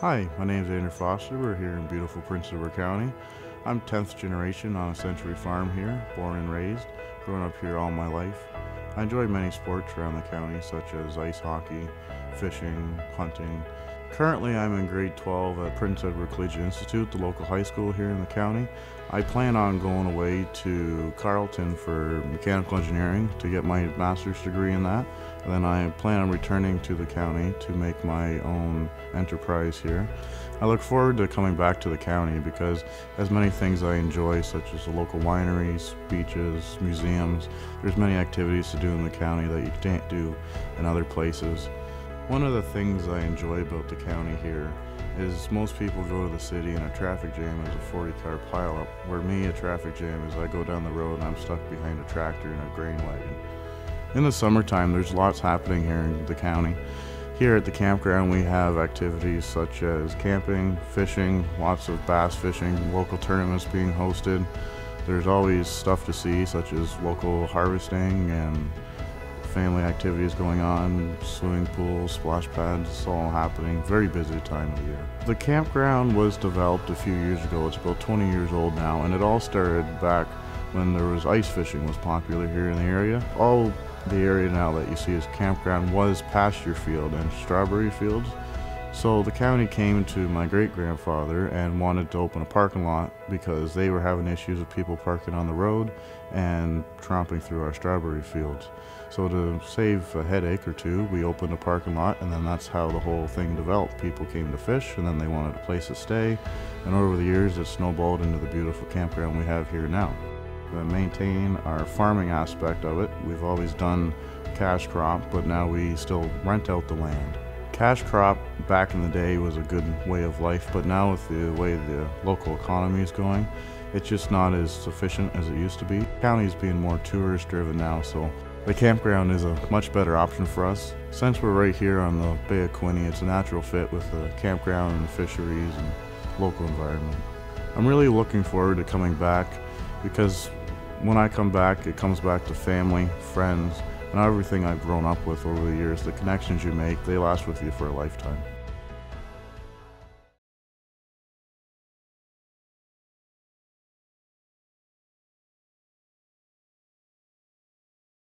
Hi, my name is Andrew Foster. We're here in beautiful Prince Edward County. I'm 10th generation on a century farm here, born and raised, growing up here all my life. I enjoy many sports around the county, such as ice hockey, fishing, hunting. Currently, I'm in grade 12 at Prince Edward Collegiate Institute, the local high school here in the county. I plan on going away to Carleton for mechanical engineering to get my master's degree in that. And then I plan on returning to the county to make my own enterprise here. I look forward to coming back to the county because as many things I enjoy, such as the local wineries, beaches, museums, there's many activities to do in the county that you can't do in other places. One of the things I enjoy about the county here is most people go to the city and a traffic jam is a 40 car pileup, where me, a traffic jam is I go down the road and I'm stuck behind a tractor and a grain wagon. In the summertime, there's lots happening here in the county. Here at the campground, we have activities such as camping, fishing, lots of bass fishing, local tournaments being hosted. There's always stuff to see, such as local harvesting and family activities going on, swimming pools, splash pads, it's all happening. Very busy time of the year. The campground was developed a few years ago. It's about 20 years old now, and it all started back when there was ice fishing was popular here in the area. All the area now that you see as campground was pasture field and strawberry fields. So the county came to my great grandfather and wanted to open a parking lot because they were having issues with people parking on the road and tromping through our strawberry fields. So to save a headache or two, we opened a parking lot and then that's how the whole thing developed. People came to fish and then they wanted a place to stay. And over the years it snowballed into the beautiful campground we have here now. To maintain our farming aspect of it, we've always done cash crop, but now we still rent out the land. Cash crop back in the day was a good way of life, but now with the way the local economy is going, it's just not as sufficient as it used to be. The County's being more tourist driven now, so the campground is a much better option for us. Since we're right here on the Bay of Quinte, it's a natural fit with the campground and the fisheries and local environment. I'm really looking forward to coming back because when I come back, it comes back to family, friends, and everything I've grown up with over the years, the connections you make, they last with you for a lifetime.